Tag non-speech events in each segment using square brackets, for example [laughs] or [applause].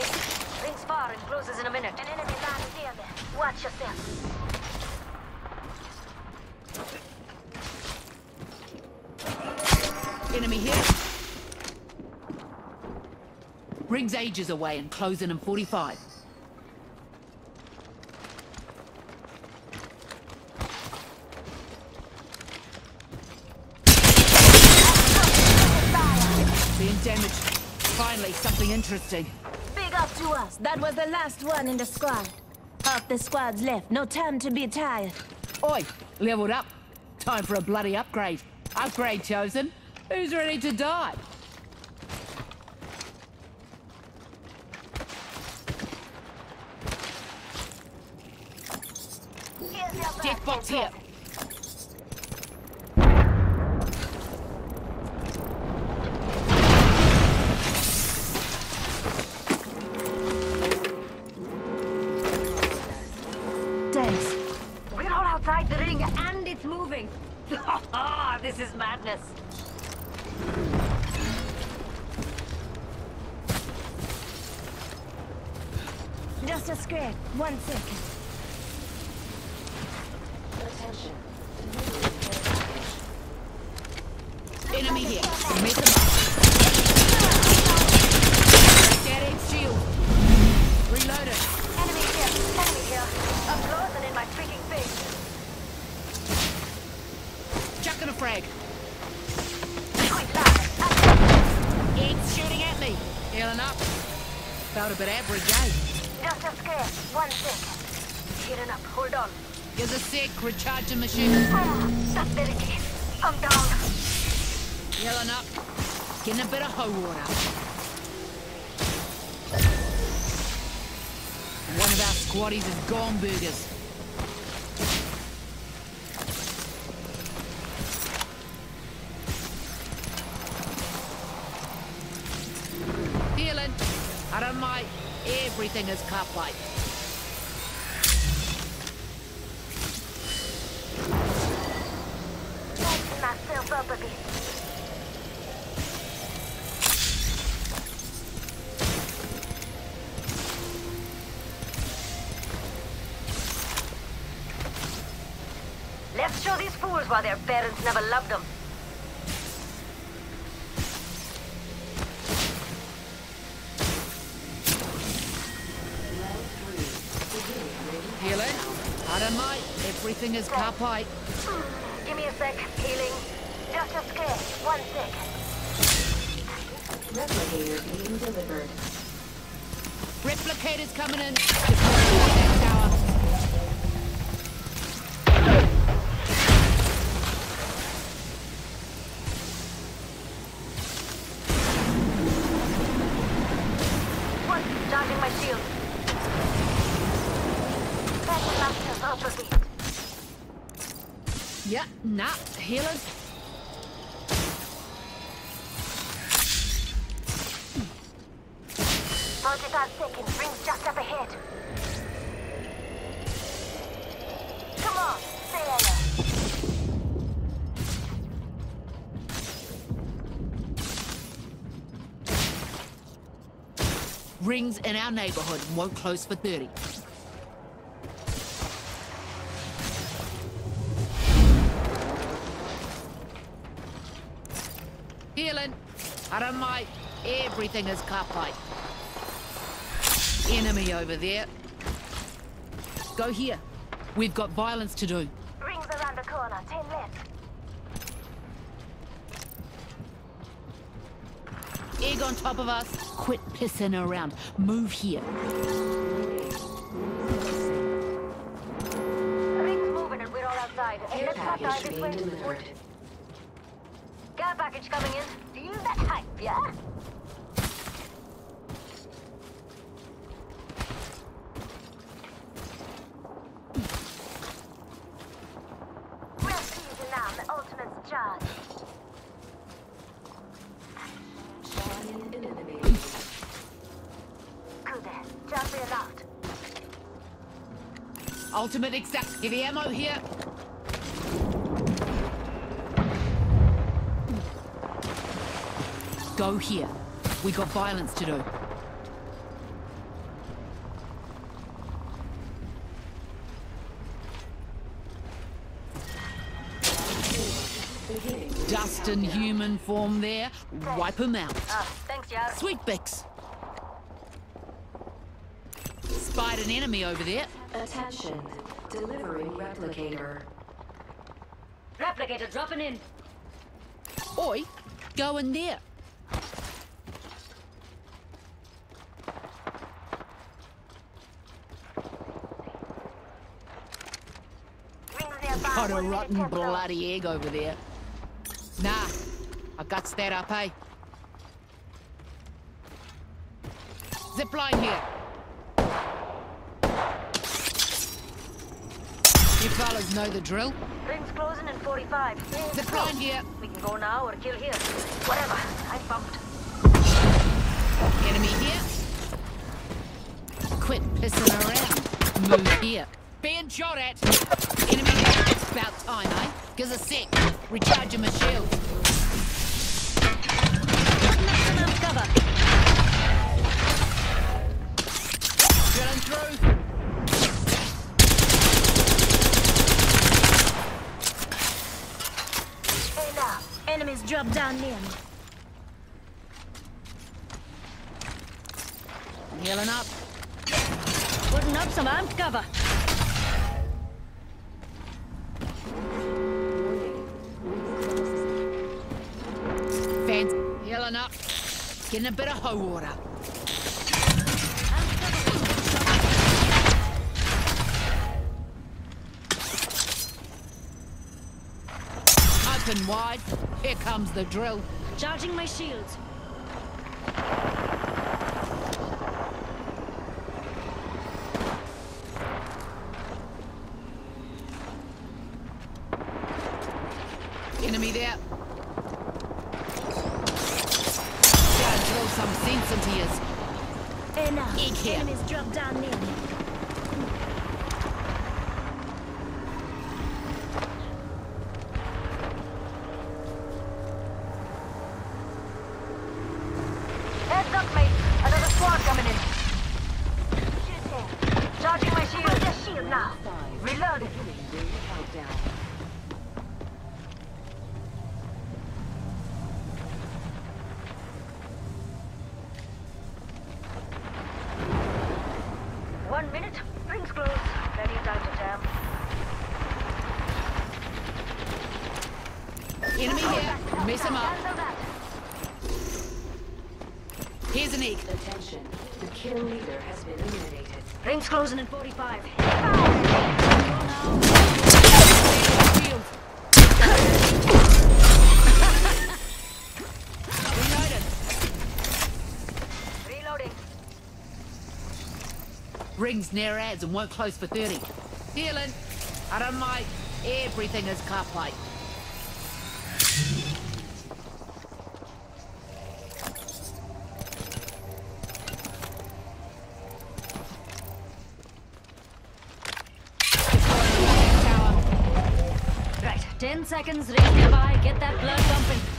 step it up, mate. Rings far and closes in a minute. An enemy line is near there. Watch yourself. Enemy here. Rings ages away and closing in 45. Being damaged. Finally, something interesting. Up to us. That was the last one in the squad. Half the squad's left. No time to be tired. Oi, leveled up. Time for a bloody upgrade. Upgrade chosen. Who's ready to die? Your here. [laughs] this is madness. Just a scrape. One second. Enemy here. Make them up. Dead end shield. Reloaded. Enemy here. Enemy here. Up close and in my freaking face. Chucking a frag. Quick, fire. It's shooting at me. Healing up. Felt a bit average, eh? Just a scrape. One second. Healing up. Hold on. Here's a sec. Recharging machine. That's delicate. I'm down. Healing up. Getting a bit of hoe water. One of our squaddies is gone burgers. Everything is myself up. Let's show these fools why their parents never loved them. Everything is ka pai. Give me a sec. Healing. Just a scare. One second. Replicator being delivered. Replicators coming in. Yeah, nah, healing. Forty-five seconds. Rings just up ahead. Come on. Hello. Rings in our neighborhood won't close for 30. Healing. I don't mind. Everything is ka pai. Enemy over there. Go here. We've got violence to do. Rings around the corner. Ten left. Egg on top of us. Quit pissing around. Move here. Rings moving and we're all outside. Care Let's not die package this being way. delivered. Package coming in. Feel that hype, yeah? We're seizing now. The ultimate's charge. Go here. We got violence to do. Dust in human form there. Wipe 'em out. Ah, thanks, Yar. Sweet Bix. Spied an enemy over there. Attention. Delivering replicator. Replicator dropping in. Oi, go in there. Rings nearby. Got a rotten tempo. bloody egg over there. Nah, I guts that up, eh? Zip line here. You fellas know the drill. Rings closing in 45. Zip line here. We can go now or kill here. Whatever. I bumped. Enemy here. Quit pissing around. Move here. Being shot at. About time, eh? Gives a sec. Recharging my shield. Cover. Through. Hey now. Enemies drop down near me. Healing up. Putting up some armed cover. Getting a bit of hoe water. Open wide. Here comes the drill. Charging my shields. Enemy there. Gotta drill some sense into yous. Hey now. Here. Enemies drop down near me. Heads up, mate. Another squad coming in. Shooting. Charging my shield. Where's the shield now? Five. Reloading. Beginning ring countdown. One minute. Rings closed. Plenty of time to jam. Enemy here. Mess him up. Here's an egg. Attention. The kill leader has been eliminated. Rings closing in 45. Shield. Reloading. Rings near ads and won't close for 30. Healing. I don't mind. Everything is car plate. Ten seconds. Rings nearby. Get that blood pumping.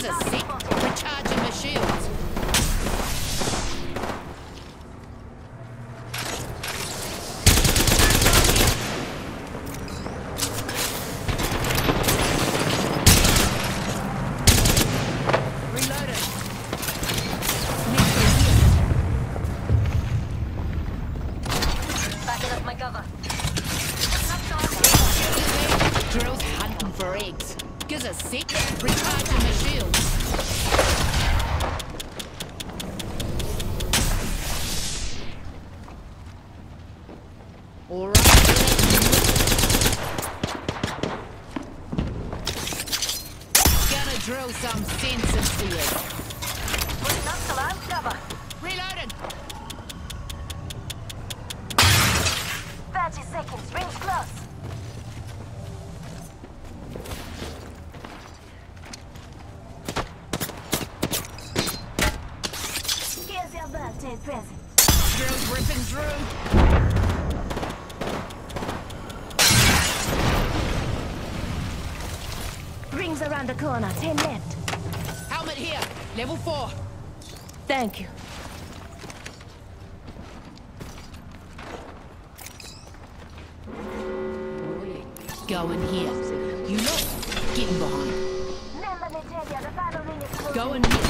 A sick. Recharging my shields. Reloading. Next here. Backing up my cover. Drill's hunting for eggs. Gives a sick. Recharging my shields. Around the corner, ten left. Helmet here, level four. Thank you. Going here. You look. Getting behind. Go in here.